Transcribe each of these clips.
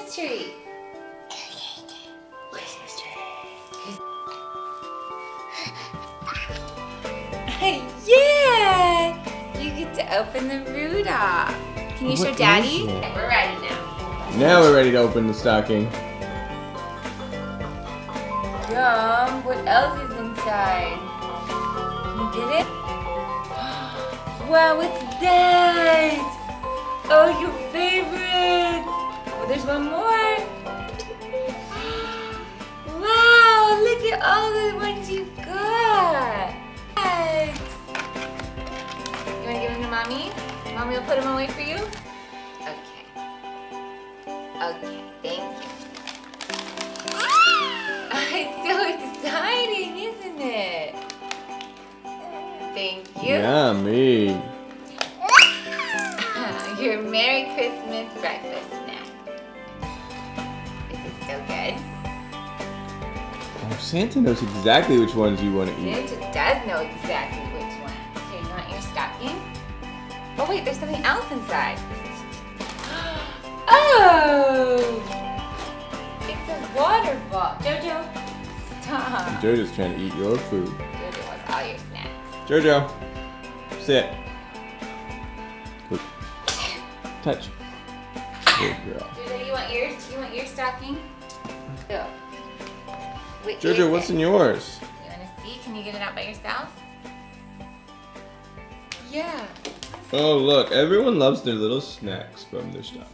Christmas tree. Christmas tree. yeah! You get to open the Rudolph. Can you What show Daddy? We're ready now. Now we're ready to open the stocking. Yum, what else is inside? Can you get it? Wow, what's that? Oh, your favorite. There's one more. Wow, look at all the ones you got. Yes. You want to give them to Mommy? Mommy will put them away for you? Okay. Okay, thank you. It's so exciting, isn't it? Thank you. Yummy. Your Merry Christmas breakfast snack. This is so good. Oh, Santa knows exactly which ones you want to eat. Santa does know exactly which one. Here, you want your stocking? Oh wait, there's something else inside. Oh! It's a water bottle. Jojo, stop. Jojo's trying to eat your food. Jojo wants all your snacks. Jojo, sit. Good. Touch. Good girl. Jojo, you want yours? You want your stocking? Go. What is Jojo, what's it? in yours? You want to see? Can you get it out by yourself? Yeah. Oh, look, everyone loves their little snacks from their stuff.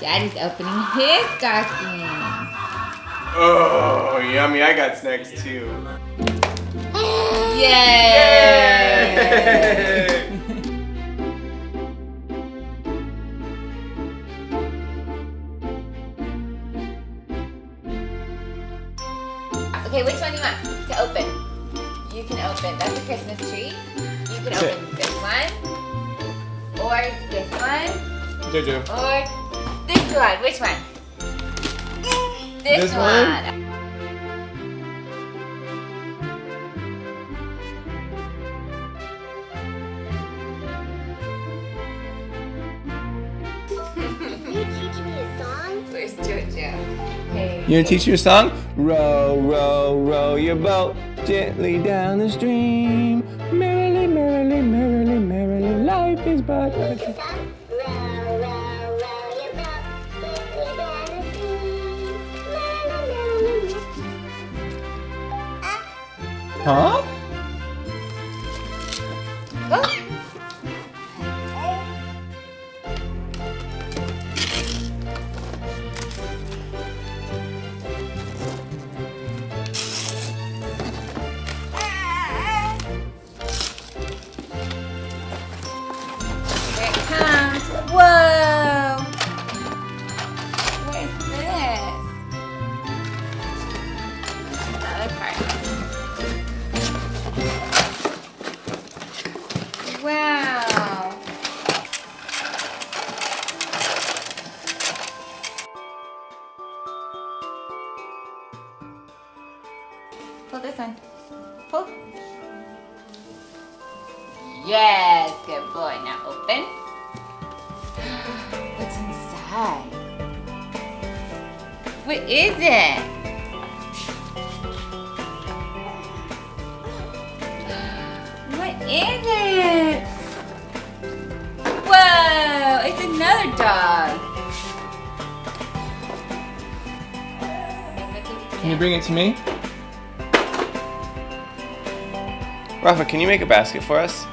Daddy's opening his stocking. Oh, yummy. I got snacks too. Yay! Okay, which one do you want to open? You can open. That's a Christmas tree. You can open this one, or this one, Jojo. or this one. Which one? This, This one? one. Can you teach me a song? Where's Jojo? Hey. You gonna teach your song? Row, row, row your boat gently down the stream. Merrily, merrily, merrily, merrily, life is but a dream. Song? Pull this one. Pull. Yes, good boy. Now open. What's inside? What is it? What is it? Whoa, it's another dog. Can you bring it to me? Rafa, can you make a basket for us?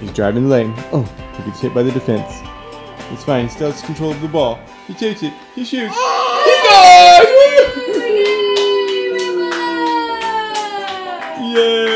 He's driving the lane. Oh, he gets hit by the defense. It's fine, he still has control of the ball. He takes it, he shoots. He scores! Yay!